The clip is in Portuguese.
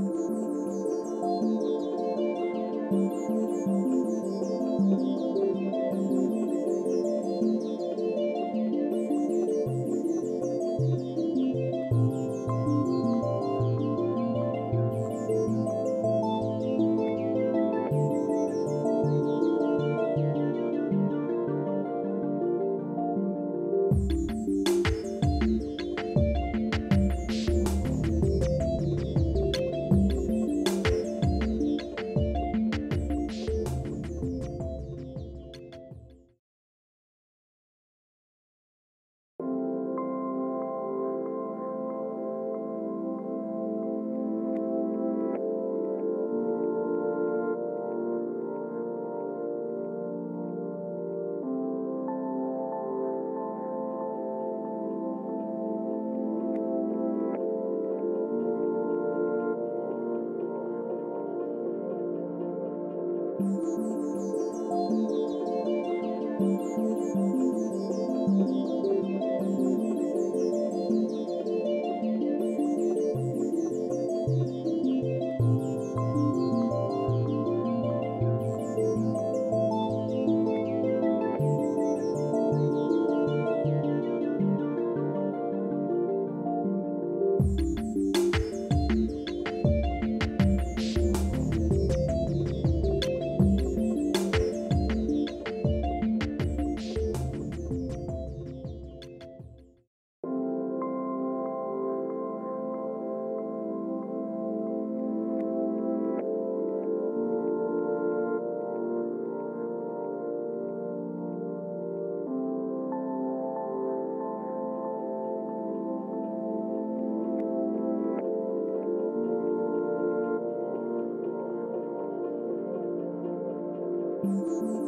Thank you. Música Música